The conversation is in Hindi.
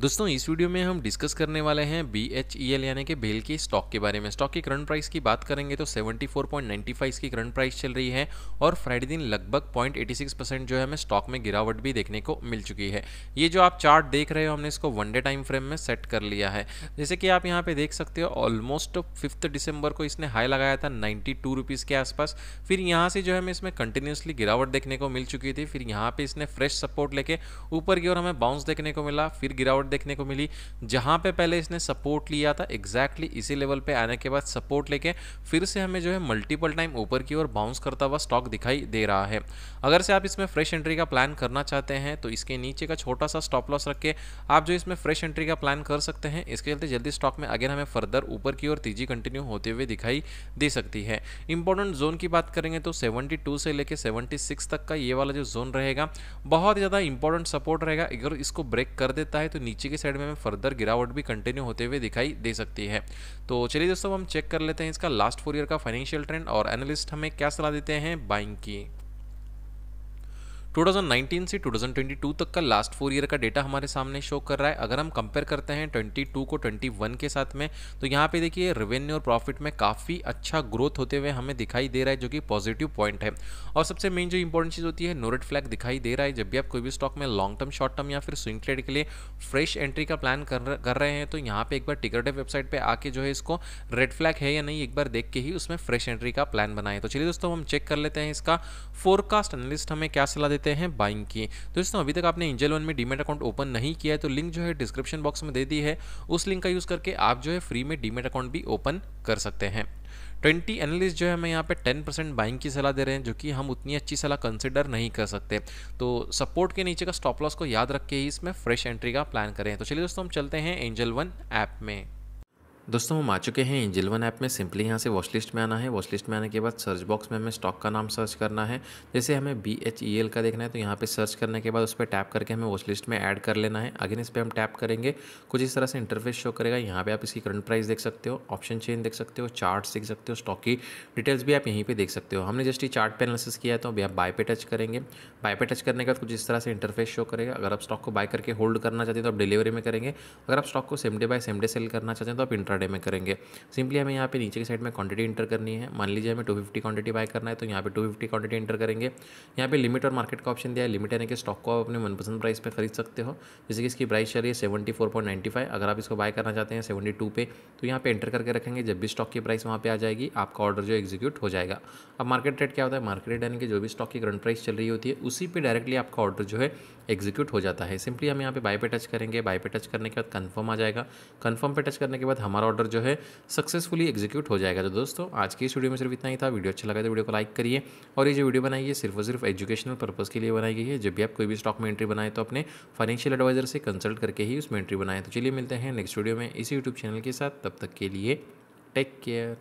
दोस्तों, इस वीडियो में हम डिस्कस करने वाले हैं बी एच ई एल यानी कि बेल की स्टॉक के बारे में। स्टॉक की करंट प्राइस की बात करेंगे तो 74.95 इसकी करंट प्राइस चल रही है और फ्राइडे दिन लगभग 0.86 परसेंट जो है हमें स्टॉक में गिरावट भी देखने को मिल चुकी है। ये जो आप चार्ट देख रहे हो, हमने इसको वन डे टाइम फ्रेम में सेट कर लिया है। जैसे कि आप यहाँ पे देख सकते हो ऑलमोस्ट फिफ्थ दिसंबर को इसने हाई लगाया था नाइन्टी टू के आसपास। फिर यहाँ से जो है हमें इसमें कंटिन्यूसली गिरावट देखने को मिल चुकी थी। फिर यहाँ पे इसने फ्रेश सपोर्ट लेके ऊपर की ओर हमें बाउंस देखने को मिला। फिर गिरावट देखने को मिली। जहाँ पे पहले इसने सपोर्ट लिया था एग्जैक्टली exactly इसी लेवल पे आने के बाद सपोर्ट लेके फिर से हमें जो है मल्टीपल टाइम ऊपर की ओर बाउंस करता हुआ स्टॉक दिखाई दे रहा है। अगर से आप इसमें फ्रेश एंट्री का प्लान करना चाहते हैं तो इसके नीचे का छोटा सा स्टॉप लॉस रख के आप जो इसमें फ्रेश एंट्री का प्लान कर सकते हैं, इसके चलते जल्दी स्टॉक में अगेन हमें फर्दर ऊपर की ओर तेज़ी कंटिन्यू होते हुए दिखाई दे सकती है। इंपॉर्टेंट जोन की बात करेंगे तो 72 से लेकर 76 तक का ये वाला जो जोन रहेगा, बहुत ज़्यादा इंपॉर्टेंट सपोर्ट रहेगा। अगर इसको ब्रेक कर देता है तो नीचे की साइड में हमें फर्दर गिरावट भी कंटिन्यू होते हुए दिखाई दे सकती है। तो चलिए दोस्तों हम चेक कर लेते हैं इसका लास्ट फोर ईयर का फाइनेंशियल ट्रेंड और एनालिस्ट हमें क्या सलाह देते हैं बाइंग की। 2019 से 2022 तक का लास्ट फोर ईयर का डेटा हमारे सामने शो कर रहा है। अगर हम कंपेयर करते हैं 22 को 21 के साथ में तो यहाँ पे देखिए रेवेन्यू और प्रॉफिट में काफ़ी अच्छा ग्रोथ होते हुए हमें दिखाई दे रहा है, जो कि पॉजिटिव पॉइंट है। और सबसे मेन जो इंपॉर्टेंट चीज़ होती है नोरेट फ्लैग दिखाई दे रहा है। जब भी आप कोई भी स्टॉक में लॉन्ग टर्म शॉर्ट टर्म या फिर स्विंग ट्रेड के लिए फ्रेश एंट्री का प्लान कर कर रहे हैं तो यहाँ पे एक बार टिकट वेबसाइट पर आके जो है इसको रेड फ्लैग है या नहीं, एक बार देख के ही उसमें फ्रेश एंट्री का प्लान बनाए। तो चलिए दोस्तों, हम चेक कर लेते हैं इसका फोरकास्ट एनालिस्ट हमें क्या सलाह देते हैं बाइंग की। तो दोस्तों, अभी तक आपने इंजल वन में डीमेट अकाउंट ओपन नहीं किया है तो लिंक जो है डिस्क्रिप्शन बॉक्स में दे दी है। उस लिंक का यूज़ करके आप जो है फ्री में डीमेट अकाउंट भी ओपन कर सकते हैं। ट्वेंटी एनालिस्ट जो है हमें यहाँ पे टेन परसेंट बाइंग की सलाह दे रहे हैं, जो कि हम उतनी अच्छी सलाह कंसिडर नहीं कर सकते। तो सपोर्ट के नीचे का स्टॉप लॉस को याद रख के ही इसमें फ्रेश एंट्री का प्लान करें। तो चलिए दोस्तों, हम चलते हैं एंजल वन ऐप में। दोस्तों, हम आ चुके हैं इंजिल वन ऐप में। सिंपली यहाँ से वॉच लिस्ट में आना है। वॉच लिस्ट में आने के बाद सर्च बॉक्स में हमें स्टॉक का नाम सर्च करना है। जैसे हमें बी एच ई एल का देखना है तो यहाँ पे सर्च करने के बाद उस पर टैप करके हमें वॉच लिस्ट में ऐड कर लेना है। अगेन इस पर हम टैप करेंगे। कुछ इस तरह से इंटरफेस शो करेगा। यहाँ पर आप इसकी करंट प्राइस देख सकते हो ऑप्शन चेन देख सकते हो चार्ट देख सकते हो स्टॉक की डिटेल्स भी आप यहीं पर देख सकते हो। हमने जस्ट ही चार्ट पे एनालिसिस किया है तो अभी आप बाय पे टच करेंगे। बाय पे टच करने के बाद कुछ इस तरह से इंटरफेस शो करेगा। अगर आप स्टॉक को बाय करके होल्ड करना चाहते हैं तो आप डिलीवरी में करेंगे। अगर आप स्टॉक को same day buy same day sell करना चाहते हैं तो आप इंट्राडे में करेंगे। सिंपली हमें यहाँ पे नीचे की साइड में क्वांटिटी इंटर करनी है। मान लीजिए हमें 250 क्वांटिटी बाय करना है तो यहाँ पे 250 क्वांटिटी इंटर करेंगे। यहाँ पे लिमिट और मार्केट का ऑप्शन दिया है। लिमिट यानी कि स्टॉक को आप अपने मनपसंद प्राइस पर खरीद सकते हो। जैसे कि इसकी प्राइस चल रही है सेवेंटी अगर आप इसको बाय करना चाहते हैं सेवेंटी पे तो यहाँ पे एंटर करके रखेंगे। जब भी स्टॉक की प्राइस वहाँ पर आ जाएगी, आपका ऑर्डर जो एग्जीक्यूट हो जाएगा। अब मार्केट रेट क्या होता है? मार्केट रेट यानी कि जो भी स्टॉक की करंट प्राइस चल रही होती है, उसी पर डायरेक्टली आपका ऑर्डर जो है एग्जीक्यूट हो जाता है। सिंपली हम यहाँ पे बाय पे टच करेंगे। बाय पे टच करने के बाद कंफर्म आ जाएगा। कंफर्म पे टच करने के बाद हमारा ऑर्डर जो है सक्सेसफुली एग्जीक्यूट हो जाएगा। तो दोस्तों, आज की इस वीडियो में सिर्फ़ इतना ही था। वीडियो अच्छा लगा तो वीडियो को लाइक करिए और ये जो वीडियो बनाई है, सिर्फ़ और सिर्फ़ एजुकेशनल पर्पज़ के लिए बनाई गई है। जब भी आप कोई भी स्टॉक में एंट्री बनाए तो अपने फाइनेंशियल एडवाइजर से कंसल्ट करके ही उसमें एंट्री बनाएँ। तो चलिए मिलते हैं नेक्स्ट वीडियो में इसी यूट्यूब चैनल के साथ। तब तक के लिए टेक केयर